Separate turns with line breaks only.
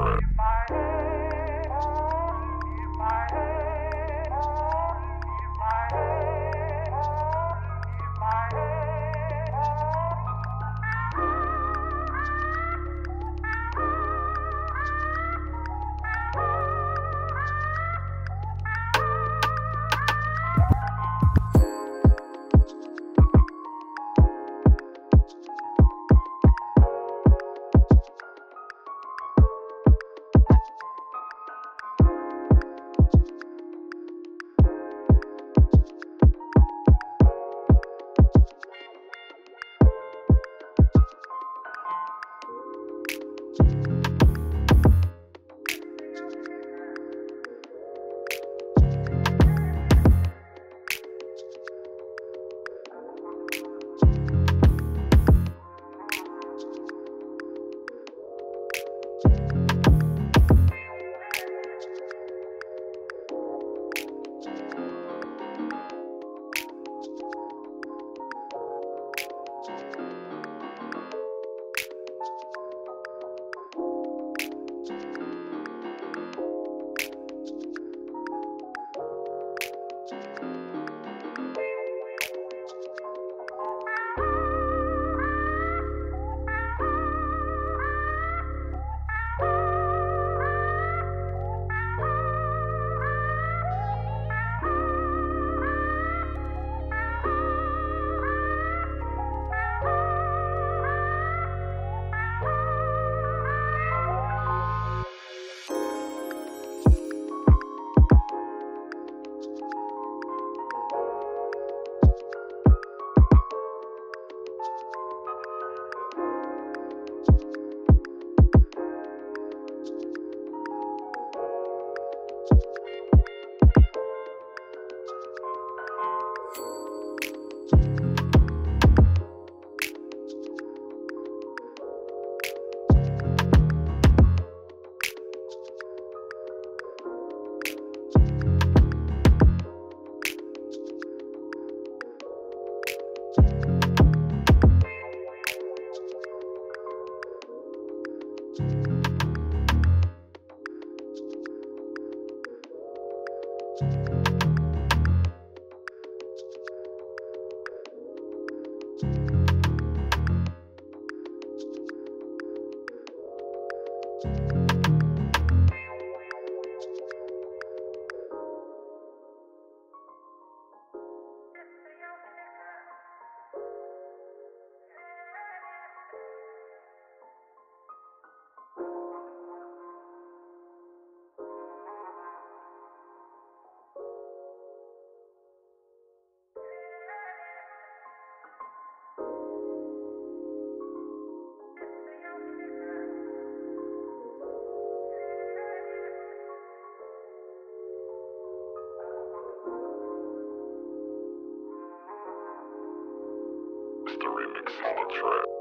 trap. It's the remix on the track.